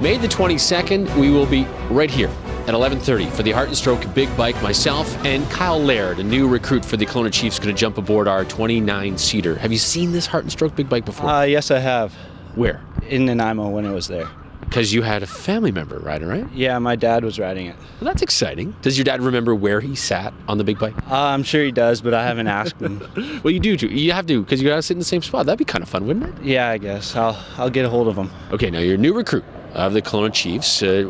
May the 22nd, we will be right here at 11:30 for the Heart and Stroke Big Bike. Myself and Kyle Laird, a new recruit for the Kelowna Chiefs, going to jump aboard our 29-seater. Have you seen this Heart and Stroke Big Bike before? Uh, yes, I have. Where? In Nanaimo when it was there. Because you had a family member riding, right? Yeah, my dad was riding it. Well, that's exciting. Does your dad remember where he sat on the big bike? Uh, I'm sure he does, but I haven't asked him. Well, you do too. You have to because you gotta sit in the same spot. That'd be kind of fun, wouldn't it? yeah, I guess. I'll I'll get a hold of him. Okay, now you're a new recruit of the Kelowna Chiefs, uh,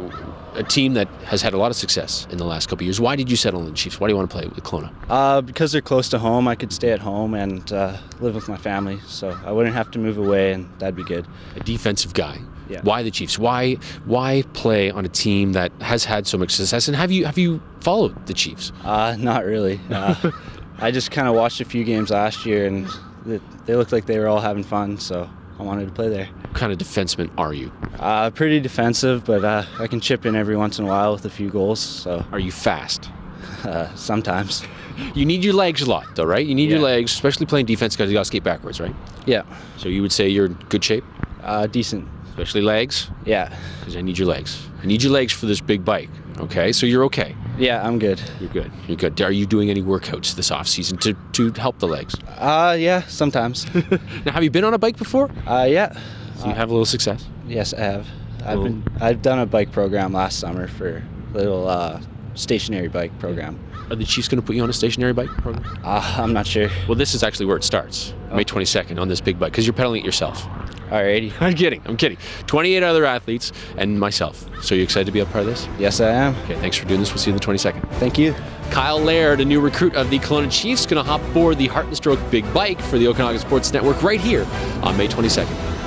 a team that has had a lot of success in the last couple of years. Why did you settle in the Chiefs? Why do you want to play with Kelowna? Uh, because they're close to home, I could stay at home and uh, live with my family, so I wouldn't have to move away, and that'd be good. A defensive guy. Yeah. Why the Chiefs? Why why play on a team that has had so much success? And have you have you followed the Chiefs? Uh, not really. Uh, I just kind of watched a few games last year, and they, they looked like they were all having fun, so I wanted to play there. What kind of defenseman are you? Uh, pretty defensive, but uh, I can chip in every once in a while with a few goals, so Are you fast? uh, sometimes. You need your legs a lot, though, right? You need your legs, especially playing defense because you got to skate backwards, right? Yeah, So you would say you're in good shape, uh, decent. especially legs, Yeah, because I need your legs. I need your legs for this big bike. Okay, so you're okay. Yeah, I'm good. You're good. You're good. Are you doing any workouts this off season to to help the legs? Uh, yeah, sometimes. Now, have you been on a bike before? uh, yeah, So you have a little success. yes, I have. I've been I've done a bike program last summer for a little uh, stationary bike program. Are the Chiefs going to put you on a stationary bike program? Uh, I'm not sure. Well, this is actually where it starts, May 22nd, on this big bike, because you're pedaling it yourself. Alrighty. I'm kidding. I'm kidding. 28 other athletes and myself. So you excited to be a part of this? Yes, I am. Okay, thanks for doing this. We'll see you on the 22nd. Thank you. Kyle Laird, a new recruit of the Kelowna Chiefs, going to hop aboard the Heart and Stroke Big Bike for the Okanagan Sports Network right here on May 22nd.